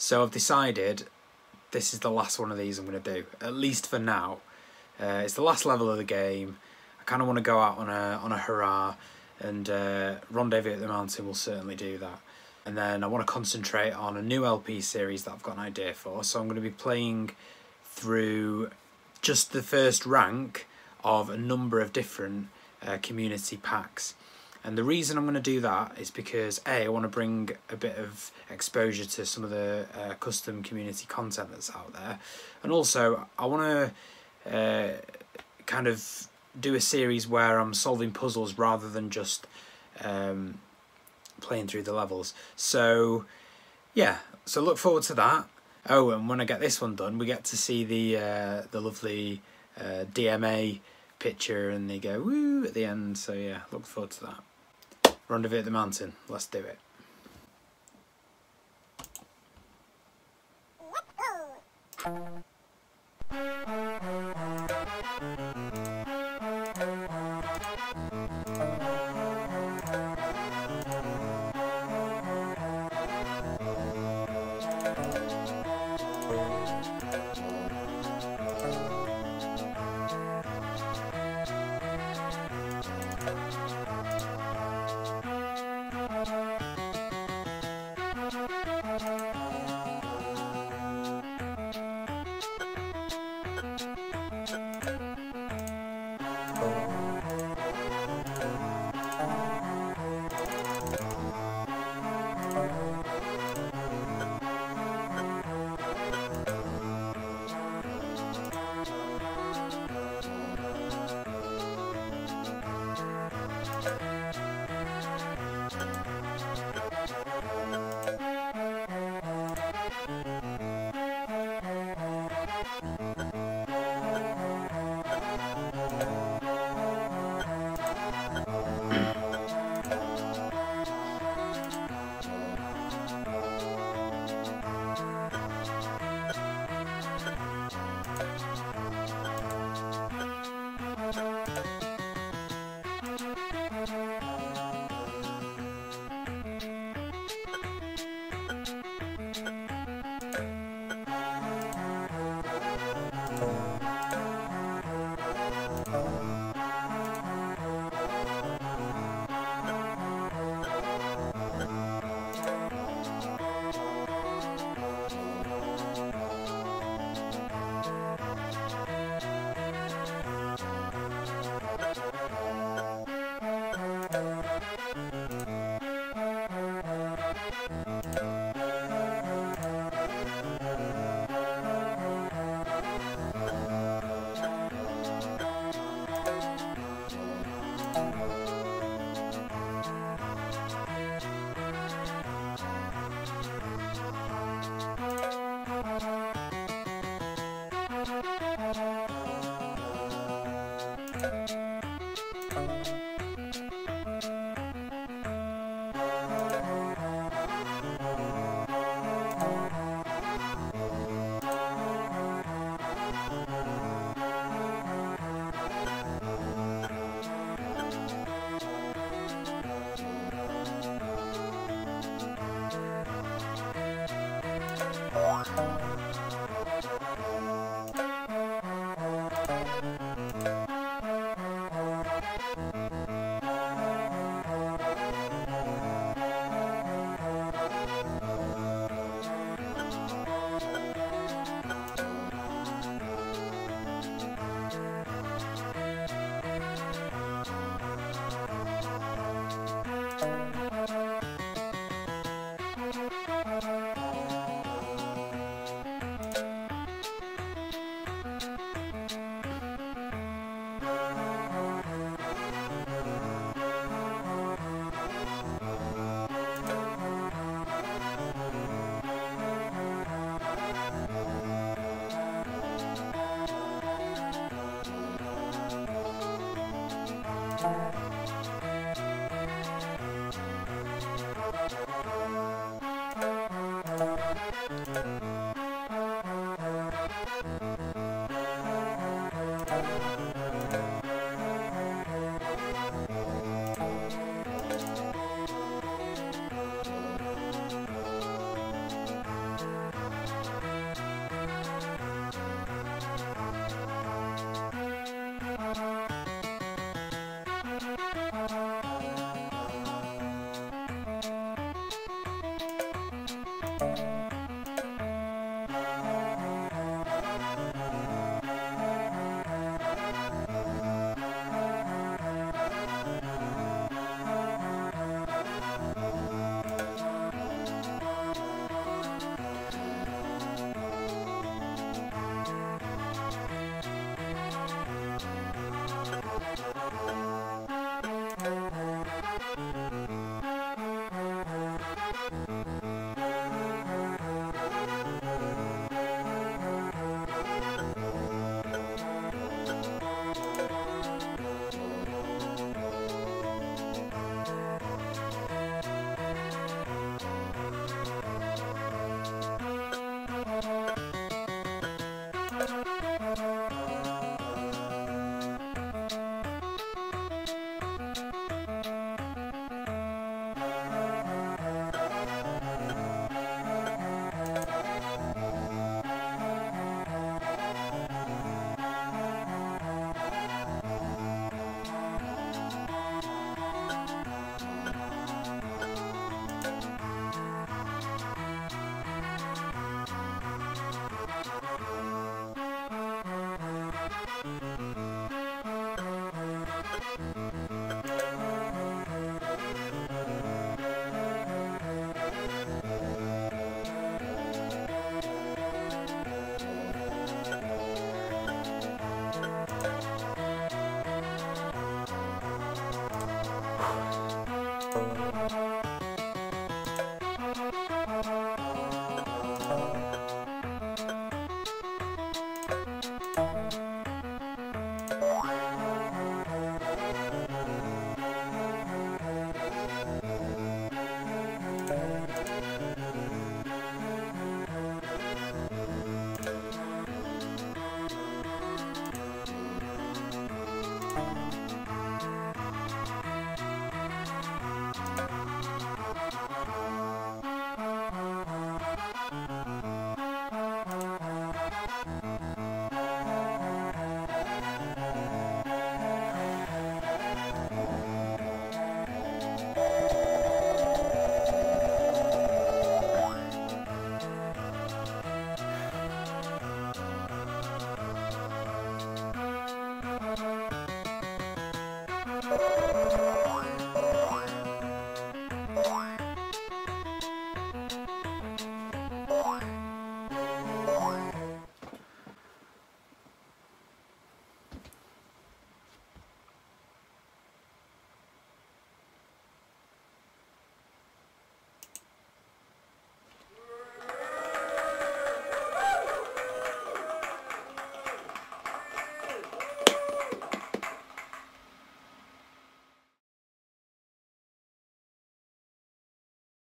So I've decided this is the last one of these I'm going to do, at least for now. Uh, it's the last level of the game. I kind of want to go out on a on a hurrah, and uh, Rendezvous at the Mountain will certainly do that. And then I want to concentrate on a new LP series that I've got an idea for. So I'm going to be playing through just the first rank of a number of different uh, community packs. And the reason I'm going to do that is because A, I want to bring a bit of exposure to some of the uh, custom community content that's out there. And also, I want to uh, kind of do a series where I'm solving puzzles rather than just um, playing through the levels. So, yeah, so look forward to that. Oh, and when I get this one done, we get to see the uh, the lovely uh, DMA picture and they go woo at the end. So yeah, look forward to that. Rendezvous at the mountain. Let's do it. Bye. Bye.